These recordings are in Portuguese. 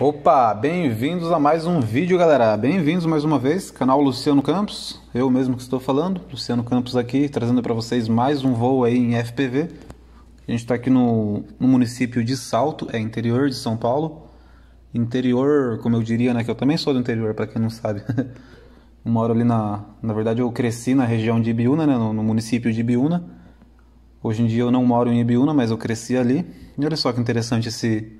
Opa, bem-vindos a mais um vídeo, galera. Bem-vindos mais uma vez, canal Luciano Campos. Eu mesmo que estou falando, Luciano Campos aqui, trazendo para vocês mais um voo aí em FPV. A gente está aqui no, no, município de Salto, é interior de São Paulo. Interior, como eu diria, né, que eu também sou do interior, para quem não sabe. eu moro ali na, na verdade eu cresci na região de Ibiúna, né, no, no município de Ibiúna. Hoje em dia eu não moro em Ibiúna, mas eu cresci ali. E olha só que interessante esse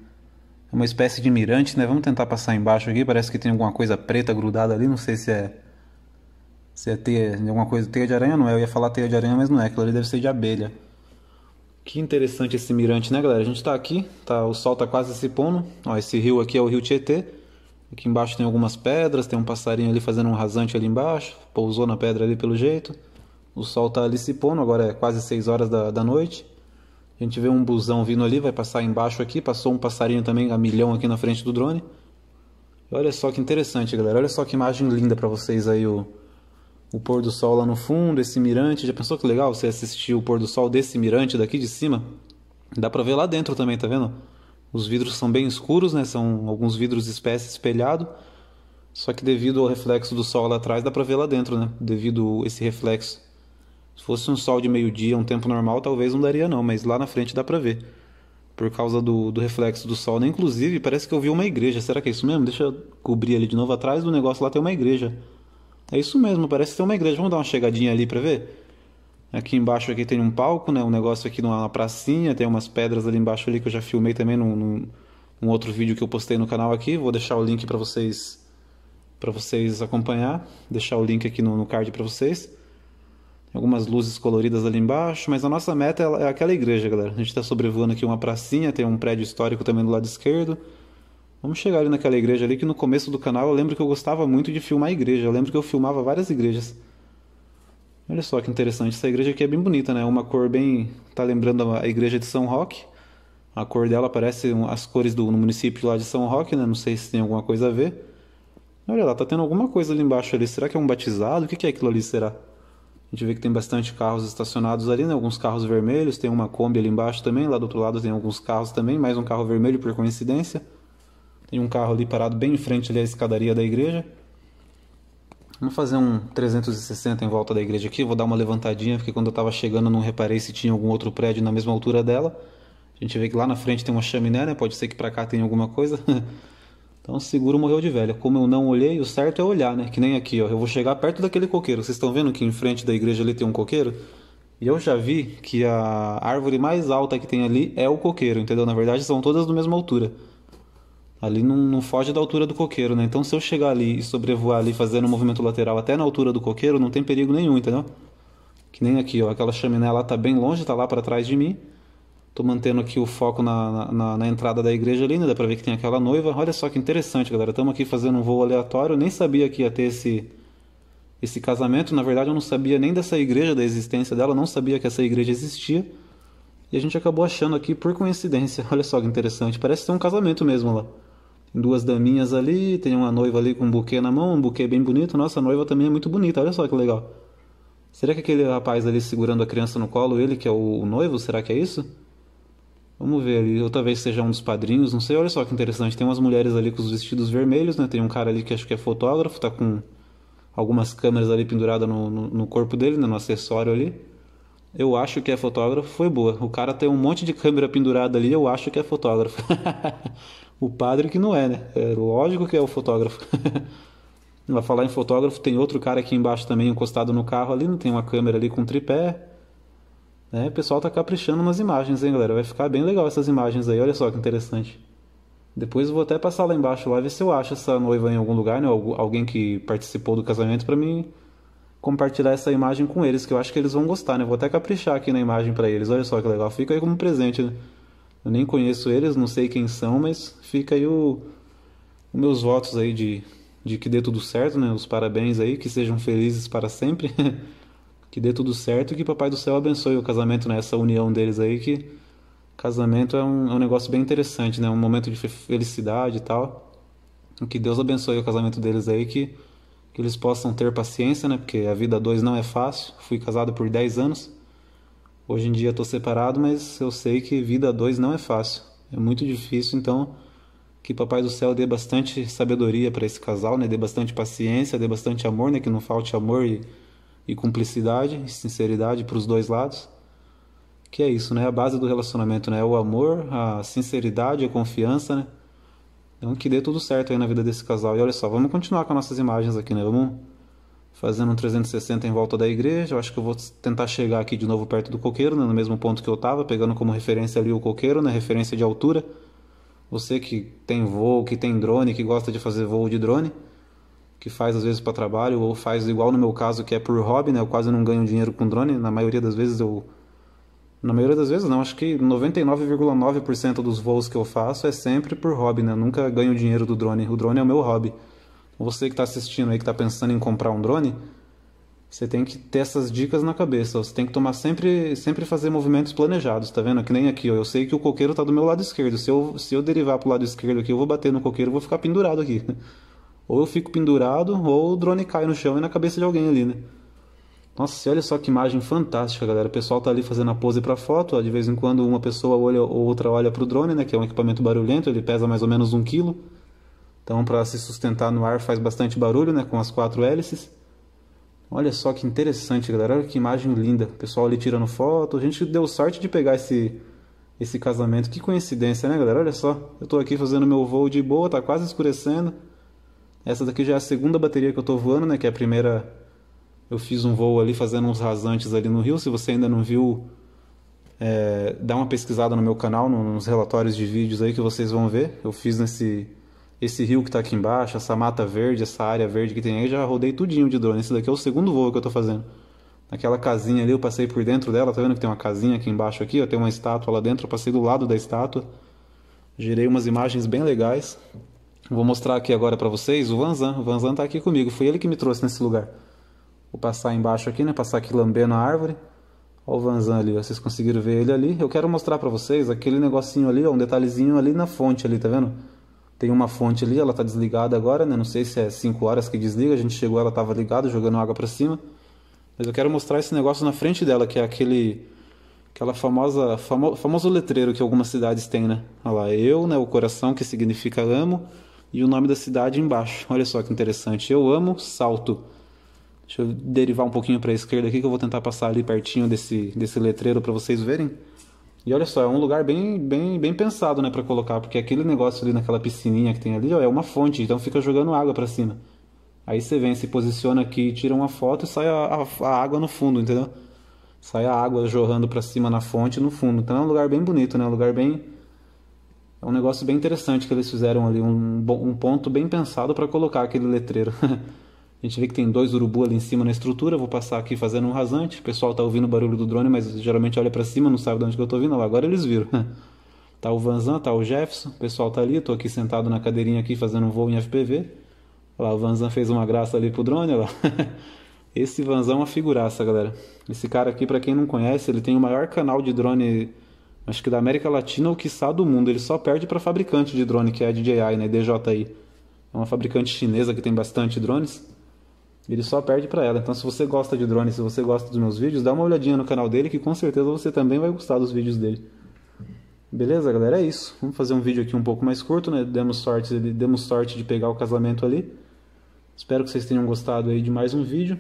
é uma espécie de mirante, né? Vamos tentar passar embaixo aqui. Parece que tem alguma coisa preta grudada ali. Não sei se é. Se é teia, alguma coisa. Teia de aranha não é. Eu ia falar teia de aranha, mas não é. Aquilo ali deve ser de abelha. Que interessante esse mirante, né, galera? A gente tá aqui. Tá, o sol tá quase se pondo. Ó, esse rio aqui é o rio Tietê. Aqui embaixo tem algumas pedras. Tem um passarinho ali fazendo um rasante ali embaixo. Pousou na pedra ali pelo jeito. O sol tá ali se pondo. Agora é quase 6 horas da, da noite. A gente vê um busão vindo ali, vai passar embaixo aqui. Passou um passarinho também a milhão aqui na frente do drone. olha só que interessante, galera. Olha só que imagem linda para vocês aí o, o pôr do sol lá no fundo, esse mirante. Já pensou que legal você assistir o pôr do sol desse mirante daqui de cima? Dá para ver lá dentro também, tá vendo? Os vidros são bem escuros, né? São alguns vidros espécie espelhado. Só que devido ao reflexo do sol lá atrás, dá para ver lá dentro, né? Devido esse reflexo. Se fosse um sol de meio-dia, um tempo normal, talvez não daria não, mas lá na frente dá pra ver. Por causa do, do reflexo do sol. Né? Inclusive, parece que eu vi uma igreja. Será que é isso mesmo? Deixa eu cobrir ali de novo. Atrás do negócio lá tem uma igreja. É isso mesmo, parece ter uma igreja. Vamos dar uma chegadinha ali pra ver? Aqui embaixo aqui tem um palco, né? Um negócio aqui numa pracinha. Tem umas pedras ali embaixo ali que eu já filmei também num, num, num outro vídeo que eu postei no canal aqui. Vou deixar o link para vocês para vocês acompanhar. Deixar o link aqui no, no card para vocês algumas luzes coloridas ali embaixo, mas a nossa meta é aquela igreja, galera. A gente está sobrevoando aqui uma pracinha, tem um prédio histórico também do lado esquerdo. Vamos chegar ali naquela igreja ali, que no começo do canal eu lembro que eu gostava muito de filmar a igreja. Eu lembro que eu filmava várias igrejas. Olha só que interessante, essa igreja aqui é bem bonita, né? Uma cor bem... tá lembrando a igreja de São Roque. A cor dela parece as cores do município lá de São Roque, né? Não sei se tem alguma coisa a ver. Olha lá, tá tendo alguma coisa ali embaixo ali. Será que é um batizado? O que é aquilo ali, será? A gente vê que tem bastante carros estacionados ali, né? Alguns carros vermelhos, tem uma Kombi ali embaixo também, lá do outro lado tem alguns carros também, mais um carro vermelho por coincidência. Tem um carro ali parado bem em frente ali à escadaria da igreja. Vamos fazer um 360 em volta da igreja aqui, vou dar uma levantadinha, porque quando eu estava chegando não reparei se tinha algum outro prédio na mesma altura dela. A gente vê que lá na frente tem uma chaminé, né? Pode ser que para cá tenha alguma coisa. Então seguro morreu de velha. Como eu não olhei, o certo é olhar, né? Que nem aqui, ó. Eu vou chegar perto daquele coqueiro. Vocês estão vendo que em frente da igreja ali tem um coqueiro? E eu já vi que a árvore mais alta que tem ali é o coqueiro, entendeu? Na verdade são todas da mesma altura. Ali não, não foge da altura do coqueiro, né? Então se eu chegar ali e sobrevoar ali fazendo um movimento lateral até na altura do coqueiro, não tem perigo nenhum, entendeu? Que nem aqui, ó. Aquela chaminé lá tá bem longe, tá lá para trás de mim. Tô mantendo aqui o foco na, na, na, entrada da igreja ali, né? Dá pra ver que tem aquela noiva. Olha só que interessante, galera. Estamos aqui fazendo um voo aleatório. Eu nem sabia que ia ter esse, esse casamento. Na verdade, eu não sabia nem dessa igreja, da existência dela. não sabia que essa igreja existia. E a gente acabou achando aqui por coincidência. Olha só que interessante. Parece ter um casamento mesmo lá. Tem duas daminhas ali, tem uma noiva ali com um buquê na mão, um buquê bem bonito. Nossa, a noiva também é muito bonita. Olha só que legal. Será que aquele rapaz ali segurando a criança no colo, ele que é o noivo, será que é isso? Vamos ver ali, ou talvez seja um dos padrinhos, não sei. Olha só que interessante, tem umas mulheres ali com os vestidos vermelhos, né? Tem um cara ali que acho que é fotógrafo, tá com algumas câmeras ali penduradas no, no, no corpo dele, né? no acessório ali. Eu acho que é fotógrafo, foi boa. O cara tem um monte de câmera pendurada ali, eu acho que é fotógrafo. o padre que não é, né? É lógico que é o fotógrafo. Vai falar em fotógrafo, tem outro cara aqui embaixo também encostado no carro ali, não tem uma câmera ali com tripé. Né? O pessoal tá caprichando nas imagens, hein, galera? Vai ficar bem legal essas imagens aí, olha só que interessante. Depois eu vou até passar lá embaixo lá ver se eu acho essa noiva em algum lugar, né? Alguém que participou do casamento para mim compartilhar essa imagem com eles, que eu acho que eles vão gostar, né? Vou até caprichar aqui na imagem para eles. Olha só que legal. Fica aí como presente, né? Eu nem conheço eles, não sei quem são, mas fica aí o, os meus votos aí de, de que dê tudo certo, né? Os parabéns aí, que sejam felizes para sempre. que dê tudo certo e que Papai do Céu abençoe o casamento, né? Essa união deles aí, que casamento é um, é um negócio bem interessante, né? Um momento de felicidade e tal. Que Deus abençoe o casamento deles aí, que, que eles possam ter paciência, né? Porque a vida a dois não é fácil. Fui casado por 10 anos. Hoje em dia estou separado, mas eu sei que vida a dois não é fácil. É muito difícil, então Que Papai do Céu dê bastante sabedoria para esse casal, né? Dê bastante paciência, dê bastante amor, né? Que não falte amor e, e cumplicidade sinceridade para os dois lados. Que é isso, né? A base do relacionamento, né? O amor, a sinceridade, a confiança, né? Então que dê tudo certo aí na vida desse casal. E olha só, vamos continuar com nossas imagens aqui, né? Vamos fazendo um 360 em volta da igreja. Eu acho que eu vou tentar chegar aqui de novo perto do coqueiro, né? no mesmo ponto que eu estava, pegando como referência ali o coqueiro, né? referência de altura. Você que tem voo, que tem drone, que gosta de fazer voo de drone, que faz às vezes para trabalho ou faz igual no meu caso que é por hobby, né? Eu quase não ganho dinheiro com drone. Na maioria das vezes eu na maioria das vezes não, acho que 99,9% dos voos que eu faço é sempre por hobby, né? Eu nunca ganho dinheiro do drone. O drone é o meu hobby. Você que está assistindo aí, que está pensando em comprar um drone, você tem que ter essas dicas na cabeça. Você tem que tomar sempre, sempre fazer movimentos planejados, tá vendo? Que nem aqui, ó. Eu sei que o coqueiro está do meu lado esquerdo. Se eu, se eu derivar para o lado esquerdo aqui, eu vou bater no coqueiro, vou ficar pendurado aqui. Ou eu fico pendurado, ou o drone cai no chão e na cabeça de alguém ali, né? Nossa, olha só que imagem fantástica, galera. O pessoal tá ali fazendo a pose para foto. Ó. De vez em quando uma pessoa olha ou outra olha para o drone, né? Que é um equipamento barulhento. Ele pesa mais ou menos um quilo. Então, para se sustentar no ar faz bastante barulho, né, com as quatro hélices. Olha só que interessante, galera. Olha que imagem linda. O pessoal ali tirando foto. A gente deu sorte de pegar esse esse casamento. Que coincidência, né, galera? Olha só. Eu estou aqui fazendo meu voo de boa, tá quase escurecendo. Essa daqui já é a segunda bateria que eu estou voando, né, que é a primeira eu fiz um voo ali fazendo uns rasantes ali no rio. Se você ainda não viu, é, dá uma pesquisada no meu canal, nos relatórios de vídeos aí que vocês vão ver. Eu fiz nesse esse rio que está aqui embaixo, essa mata verde, essa área verde que tem aí, já rodei tudinho de drone. Esse daqui é o segundo voo que eu estou fazendo. Naquela casinha ali, eu passei por dentro dela, tá vendo que tem uma casinha aqui embaixo aqui, ó, tem uma estátua lá dentro, eu passei do lado da estátua. Gerei umas imagens bem legais. Vou mostrar aqui agora para vocês o Vanzan. O Vanzan tá aqui comigo, foi ele que me trouxe nesse lugar. Vou passar embaixo aqui, né, passar aqui lambendo a árvore. Olha o Vanzan ali, vocês conseguiram ver ele ali. Eu quero mostrar para vocês aquele negocinho ali, ó, um detalhezinho ali na fonte ali, tá vendo? Tem uma fonte ali, ela está desligada agora, né? Não sei se é 5 horas que desliga. A gente chegou, ela estava ligada, jogando água para cima. Mas eu quero mostrar esse negócio na frente dela, que é aquele aquela famosa famo, famoso letreiro que algumas cidades têm, né? Olha lá, eu, né, o coração que significa amo e o nome da cidade embaixo. Olha só que interessante. Eu amo Salto. Deixa eu derivar um pouquinho para a esquerda aqui que eu vou tentar passar ali pertinho desse desse letreiro para vocês verem. E olha só, é um lugar bem, bem, bem pensado, né, para colocar, porque aquele negócio ali naquela piscininha que tem ali, ó, é uma fonte, então fica jogando água para cima. Aí você vem, se posiciona aqui, tira uma foto e sai a, a, a água no fundo, entendeu? Sai a água jorrando para cima na fonte no fundo. Então é um lugar bem bonito, né? Um lugar bem é um negócio bem interessante que eles fizeram ali, um, um ponto bem pensado para colocar aquele letreiro. A gente vê que tem dois urubu ali em cima na estrutura. Vou passar aqui fazendo um rasante. O pessoal tá ouvindo o barulho do drone, mas geralmente olha para cima, não sabe de onde que eu tô vindo. Agora eles viram. tá o Vanzan, tá o Jefferson. O pessoal tá ali. Tô aqui sentado na cadeirinha aqui fazendo um voo em FPV. Olha lá, o Vanzan fez uma graça ali pro drone, olha lá. Esse Vanzan é uma figuraça, galera. Esse cara aqui, para quem não conhece, ele tem o maior canal de drone, acho que da América Latina ou quiçá do mundo. Ele só perde para fabricante de drone, que é a DJI, né, DJI. É uma fabricante chinesa que tem bastante drones. Ele só perde para ela. Então, se você gosta de drone, se você gosta dos meus vídeos, dá uma olhadinha no canal dele que com certeza você também vai gostar dos vídeos dele. Beleza, galera? É isso. Vamos fazer um vídeo aqui um pouco mais curto, né? Demos sorte, demos sorte de pegar o casamento ali. Espero que vocês tenham gostado aí de mais um vídeo.